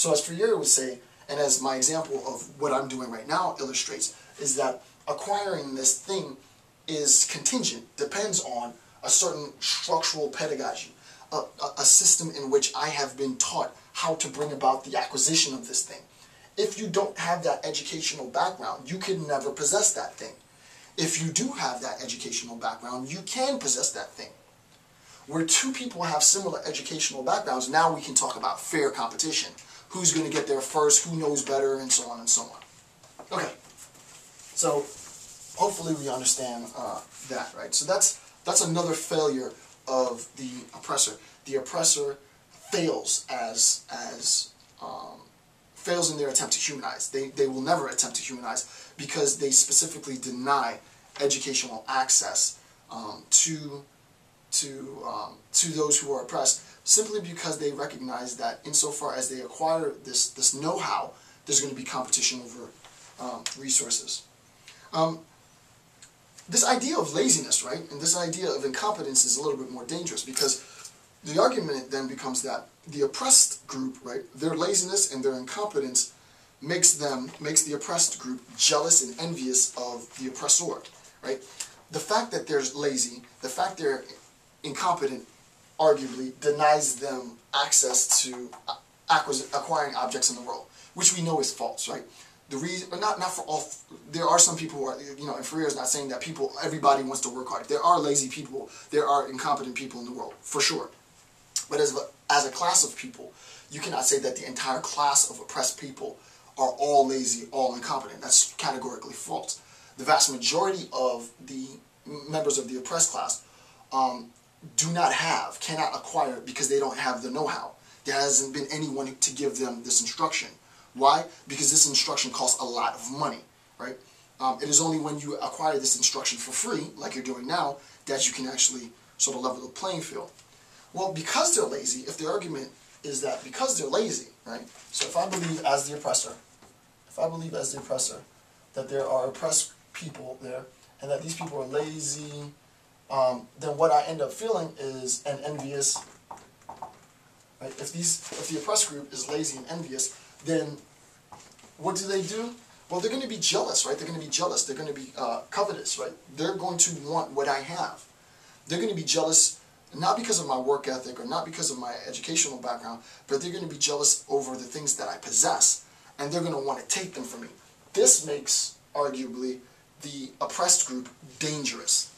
So as Freire would say, and as my example of what I'm doing right now illustrates, is that acquiring this thing is contingent, depends on a certain structural pedagogy, a, a, a system in which I have been taught how to bring about the acquisition of this thing. If you don't have that educational background, you can never possess that thing. If you do have that educational background, you can possess that thing. Where two people have similar educational backgrounds, now we can talk about fair competition. Who's going to get there first, who knows better, and so on and so on. Okay, so hopefully we understand uh, that, right? So that's, that's another failure of the oppressor. The oppressor fails as, as um, fails in their attempt to humanize. They, they will never attempt to humanize because they specifically deny educational access um, to, to, um, to those who are oppressed simply because they recognize that insofar as they acquire this, this know-how, there's going to be competition over um, resources. Um, this idea of laziness, right, and this idea of incompetence is a little bit more dangerous because the argument then becomes that the oppressed group, right, their laziness and their incompetence makes them, makes the oppressed group jealous and envious of the oppressor, right? The fact that they're lazy, the fact they're incompetent, arguably denies them access to acquiring objects in the world, which we know is false, right? The reason, not not for all. There are some people who are, you know, and Freire is not saying that people, everybody wants to work hard. There are lazy people, there are incompetent people in the world, for sure. But as a, as a class of people, you cannot say that the entire class of oppressed people are all lazy, all incompetent. That's categorically false. The vast majority of the members of the oppressed class um, do not have, cannot acquire because they don't have the know-how. There hasn't been anyone to give them this instruction. Why? Because this instruction costs a lot of money, right? Um, it is only when you acquire this instruction for free, like you're doing now, that you can actually sort of level the playing field. Well, because they're lazy, if the argument is that because they're lazy, right? So if I believe as the oppressor, if I believe as the oppressor that there are oppressed people there and that these people are lazy, um, then what I end up feeling is an envious, right? If these, if the oppressed group is lazy and envious, then what do they do? Well, they're going to be jealous, right? They're going to be jealous. They're going to be uh, covetous, right? They're going to want what I have. They're going to be jealous not because of my work ethic or not because of my educational background, but they're going to be jealous over the things that I possess, and they're going to want to take them from me. This makes, arguably, the oppressed group dangerous.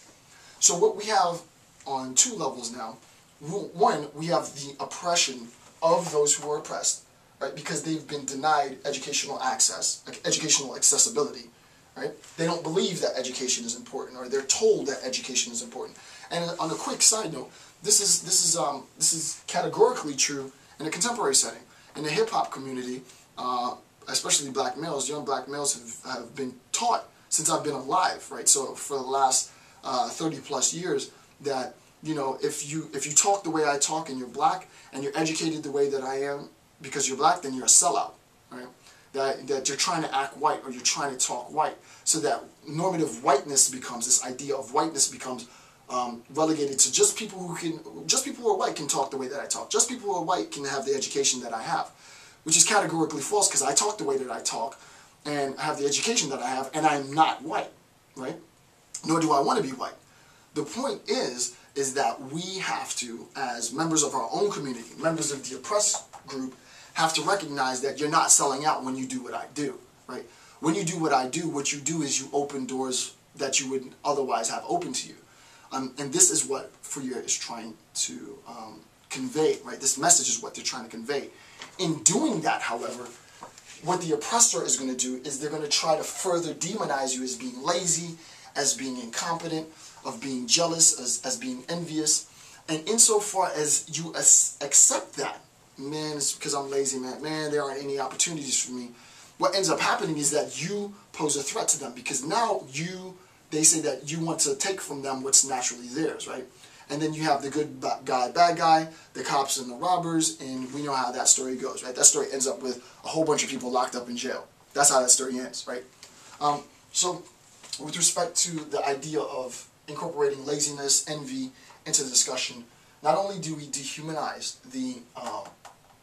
So what we have on two levels now, one, we have the oppression of those who are oppressed, right? Because they've been denied educational access, educational accessibility, right? They don't believe that education is important, or they're told that education is important. And on a quick side note, this is this is um, this is categorically true in a contemporary setting. In the hip hop community, uh, especially black males, young black males have, have been taught since I've been alive, right? So for the last uh, 30 plus years, that you know, if you if you talk the way I talk and you're black and you're educated the way that I am because you're black, then you're a sellout, right? That, that you're trying to act white or you're trying to talk white. So that normative whiteness becomes, this idea of whiteness becomes um, relegated to just people who can, just people who are white can talk the way that I talk. Just people who are white can have the education that I have, which is categorically false because I talk the way that I talk and have the education that I have, and I'm not white, right? Nor do I want to be white. The point is, is that we have to, as members of our own community, members of the oppressed group, have to recognize that you're not selling out when you do what I do, right? When you do what I do, what you do is you open doors that you wouldn't otherwise have open to you. Um, and this is what Freire is trying to um, convey, right? This message is what they're trying to convey. In doing that, however, what the oppressor is going to do is they're going to try to further demonize you as being lazy, as being incompetent, of being jealous, as, as being envious. And insofar as you accept that, man, it's because I'm lazy, man, man, there aren't any opportunities for me. What ends up happening is that you pose a threat to them because now you, they say that you want to take from them what's naturally theirs, right? And then you have the good guy, bad guy, the cops and the robbers, and we know how that story goes, right? That story ends up with a whole bunch of people locked up in jail. That's how that story ends, right? Um, so, with respect to the idea of incorporating laziness, envy into the discussion, not only do we dehumanize the uh,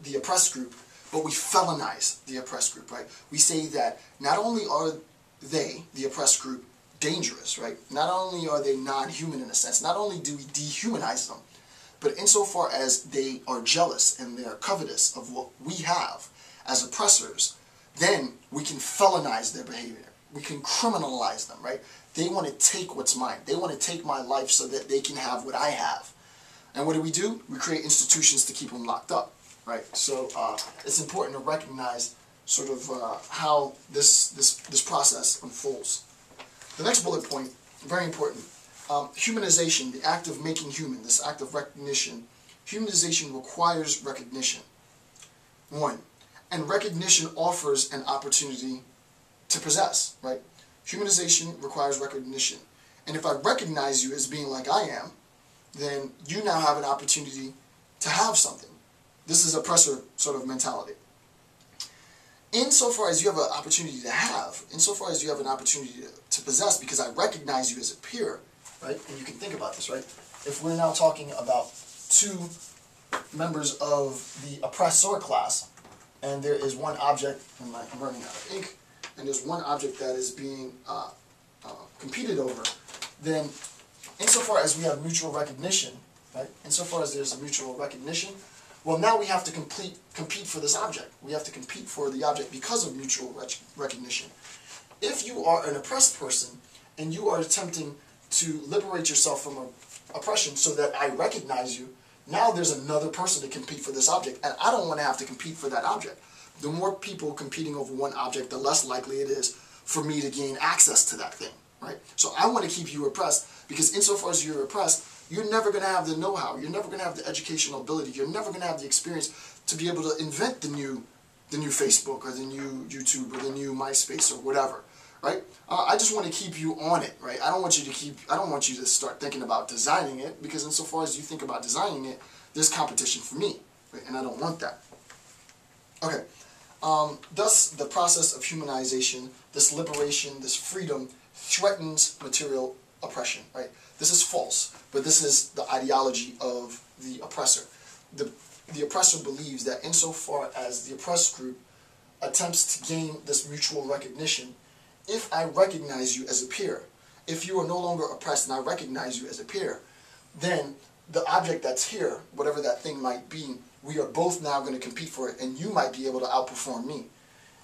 the oppressed group, but we felonize the oppressed group, right? We say that not only are they, the oppressed group, dangerous, right? Not only are they non-human in a sense, not only do we dehumanize them, but insofar as they are jealous and they are covetous of what we have as oppressors, then we can felonize their behavior. We can criminalize them, right? They want to take what's mine. They want to take my life so that they can have what I have. And what do we do? We create institutions to keep them locked up, right? So uh, it's important to recognize sort of uh, how this, this, this process unfolds. The next bullet point, very important, um, humanization, the act of making human, this act of recognition. Humanization requires recognition. One, and recognition offers an opportunity to possess, right? Humanization requires recognition. And if I recognize you as being like I am, then you now have an opportunity to have something. This is oppressor sort of mentality. Insofar as you have an opportunity to have, insofar as you have an opportunity to, to possess, because I recognize you as a peer, right? And you can think about this, right? If we're now talking about two members of the oppressor class, and there is one object, and I'm running out of ink, and there's one object that is being uh, uh, competed over, then insofar as we have mutual recognition, right? Insofar as there's a mutual recognition, well, now we have to complete, compete for this object. We have to compete for the object because of mutual rec recognition. If you are an oppressed person and you are attempting to liberate yourself from oppression so that I recognize you, now there's another person to compete for this object, and I don't want to have to compete for that object. The more people competing over one object, the less likely it is for me to gain access to that thing, right? So I want to keep you oppressed because insofar as you're oppressed, you're never going to have the know-how. You're never going to have the educational ability. You're never going to have the experience to be able to invent the new, the new Facebook or the new YouTube or the new MySpace or whatever, right? Uh, I just want to keep you on it, right? I don't want you to keep. I don't want you to start thinking about designing it because insofar as you think about designing it, there's competition for me, right? and I don't want that. Okay. Um, thus, the process of humanization, this liberation, this freedom, threatens material oppression, right? This is false, but this is the ideology of the oppressor. The, the oppressor believes that insofar as the oppressed group attempts to gain this mutual recognition, if I recognize you as a peer, if you are no longer oppressed and I recognize you as a peer, then the object that's here, whatever that thing might be, we are both now going to compete for it, and you might be able to outperform me.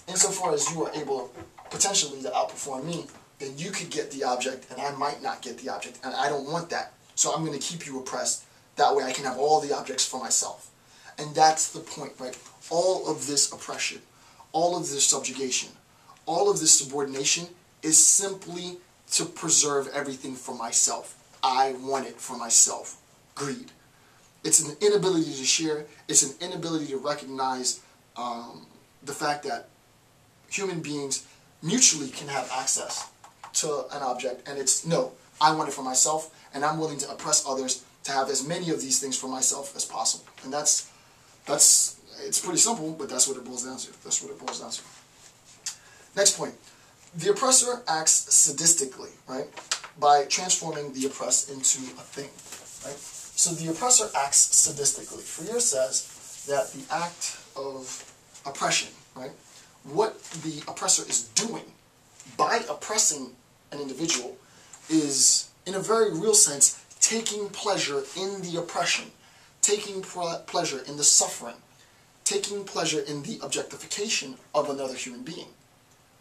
Insofar as you are able potentially to outperform me, then you could get the object and I might not get the object and I don't want that. So I'm going to keep you oppressed. That way I can have all the objects for myself. And that's the point, right? All of this oppression, all of this subjugation, all of this subordination is simply to preserve everything for myself. I want it for myself. Greed. It's an inability to share. It's an inability to recognize um, the fact that human beings mutually can have access to an object and it's no, I want it for myself and I'm willing to oppress others to have as many of these things for myself as possible. And that's, that's, it's pretty simple, but that's what it boils down to. That's what it boils down to. Next point. The oppressor acts sadistically, right? By transforming the oppressed into a thing, right? So the oppressor acts sadistically. Freire says that the act of oppression, right? What the oppressor is doing by oppressing an individual is, in a very real sense, taking pleasure in the oppression, taking pleasure in the suffering, taking pleasure in the objectification of another human being.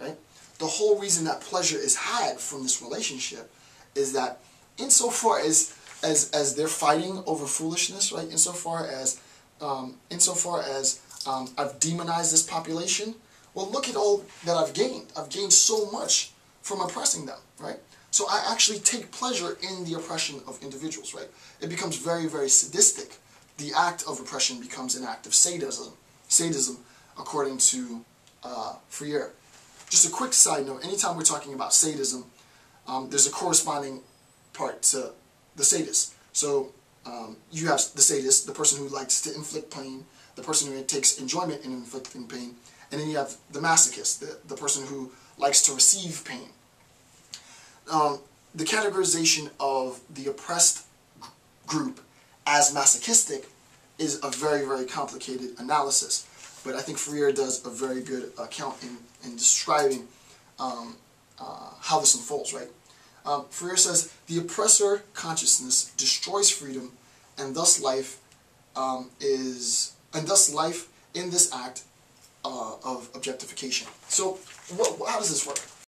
Right? The whole reason that pleasure is had from this relationship is that insofar as as as they're fighting over foolishness, right? Insofar as um, insofar as um, I've demonized this population, well, look at all that I've gained. I've gained so much from oppressing them, right? So I actually take pleasure in the oppression of individuals, right? It becomes very, very sadistic. The act of oppression becomes an act of sadism, sadism according to uh, Freire. Just a quick side note, anytime we're talking about sadism, um, there's a corresponding part to the sadist. So um, you have the sadist, the person who likes to inflict pain, the person who takes enjoyment in inflicting pain, and then you have the masochist, the, the person who likes to receive pain. Um, the categorization of the oppressed group as masochistic is a very, very complicated analysis. but I think Freire does a very good account in, in describing um, uh, how this unfolds, right? Um, Freire says, the oppressor consciousness destroys freedom, and thus life um, is, and thus life in this act uh, of objectification. So, what, how does this work?